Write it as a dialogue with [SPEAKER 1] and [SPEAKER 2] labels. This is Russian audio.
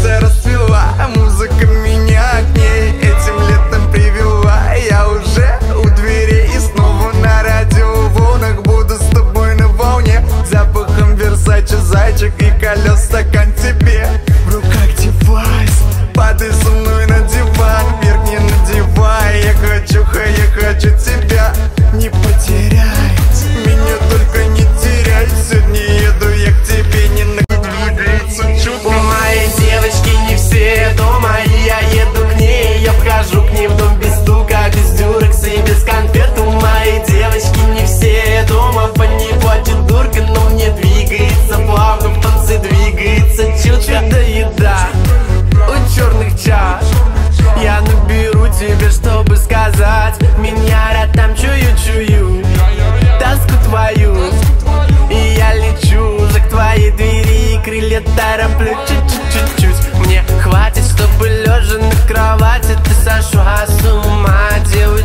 [SPEAKER 1] Танце расцвела Музыка меня
[SPEAKER 2] тороплю чуть-чуть-чуть. Мне хватит, чтобы лежа на кровати. Ты сошла с ума, девушка